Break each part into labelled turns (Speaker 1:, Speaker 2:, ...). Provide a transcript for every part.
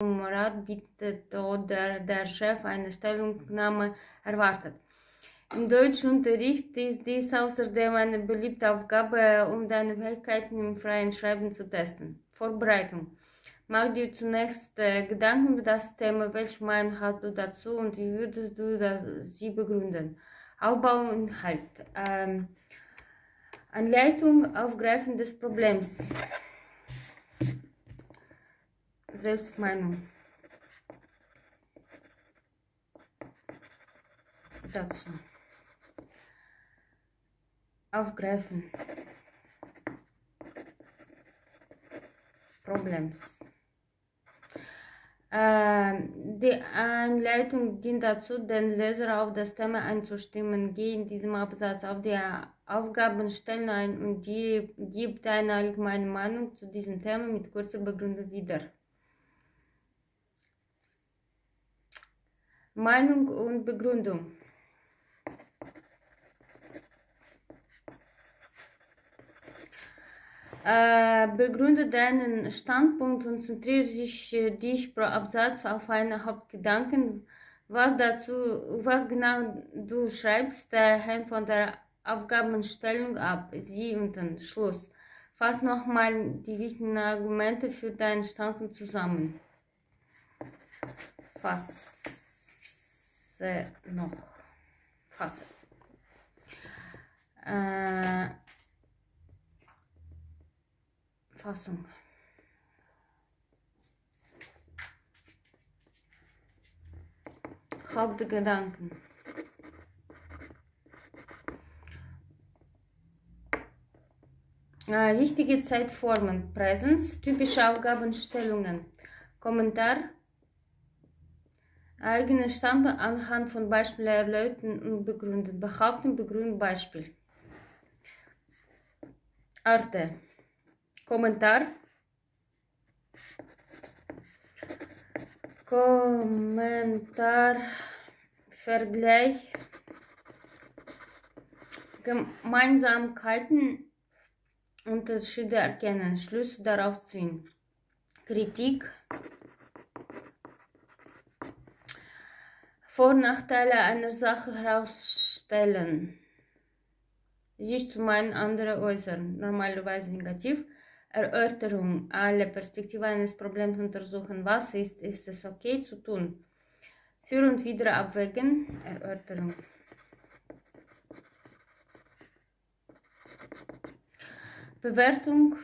Speaker 1: Rat bittet oder der Chef eine Stellungnahme erwartet. Im Deutschunterricht ist dies außerdem eine beliebte Aufgabe, um deine Fähigkeiten im freien Schreiben zu testen. Vorbereitung. Mach dir zunächst äh, Gedanken über das Thema, welche Meinung hast du dazu und wie würdest du das, sie begründen. Aufbau und Inhalt. Ähm, Anleitung, Aufgreifen des Problems. Selbstmeinung. Dazu. Aufgreifen. Problems. Ähm, die Einleitung dient dazu, den Leser auf das Thema einzustimmen. Geh in diesem Absatz auf die Aufgabenstellen ein und die, gib deine allgemeine Meinung zu diesem Thema mit kurzer Begründung wieder. Meinung und Begründung. Äh, begründe deinen Standpunkt und konzentriere sich, äh, dich pro Absatz auf einen Hauptgedanken. Was dazu, was genau du schreibst, hängt von der Aufgabenstellung ab. Sie und dann Schluss. Fass nochmal die wichtigen Argumente für deinen Standpunkt zusammen. Fasse noch. Fasse. Äh, Fassung. Hauptgedanken. Äh, wichtige Zeitformen. Präsens, typische Aufgabenstellungen. Kommentar. Eigene Standpunkt anhand von Beispielen erläutern und begründen. Behaupten, begründen, Beispiel. Arte. Kommentar. Kommentar. Vergleich. Gemeinsamkeiten. Unterschiede erkennen. Schlüsse daraus ziehen. Kritik. Vor- und Nachteile einer Sache herausstellen. Sich zu meinen anderen äußern. Normalerweise negativ. Erörterung, alle Perspektiven eines Problems untersuchen. Was ist, ist es okay zu tun? Für und wieder abwägen, Erörterung. Bewertung,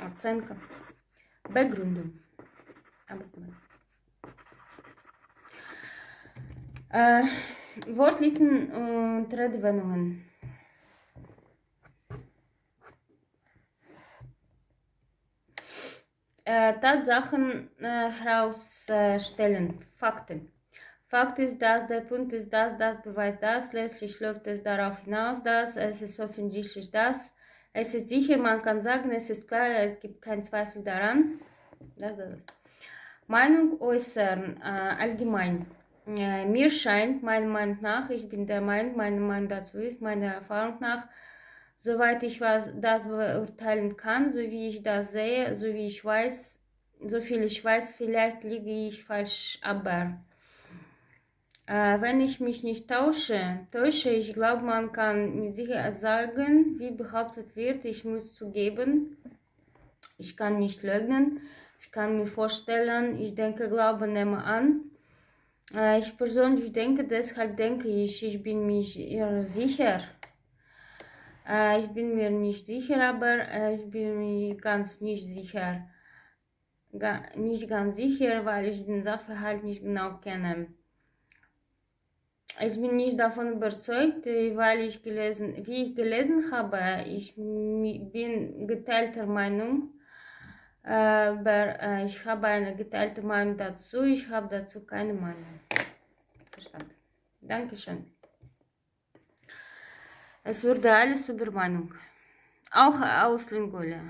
Speaker 1: Оценка, Begründung. Äh, Wortlisten und Redewendungen. äh, Tatsachen äh, herausstellen. Fakten. Fakt ist das, der Punkt ist das, das beweist das, letztlich läuft es darauf hinaus, dass es ist offensichtlich das, es ist sicher, man kann sagen, es ist klar, es gibt keinen Zweifel daran. Das, das, das. Meinung äußern, äh, allgemein. Äh, mir scheint, meiner Meinung nach, ich bin der Meinung, meine Meinung dazu ist, meiner Erfahrung nach, soweit ich was, das beurteilen kann, so wie ich das sehe, so wie ich weiß, so viel ich weiß, vielleicht liege ich falsch, aber äh, wenn ich mich nicht tausche, täusche, ich glaube, man kann mit Sicherheit sagen, wie behauptet wird, ich muss zugeben, ich kann nicht leugnen, ich kann mir vorstellen, ich denke, glaube, nehme an. Äh, ich persönlich denke, deshalb denke ich, ich bin mir sicher, äh, ich bin mir nicht sicher, aber äh, ich bin mir ganz nicht sicher. Nicht ganz sicher, weil ich den Sachverhalt nicht genau kenne. Ich bin nicht davon überzeugt, weil ich gelesen, wie ich gelesen habe, ich bin geteilter Meinung, aber äh, ich habe eine geteilte Meinung dazu, ich habe dazu keine Meinung. Verstanden. Dankeschön. Es wurde alles über Meinung. Auch aus Lingolia.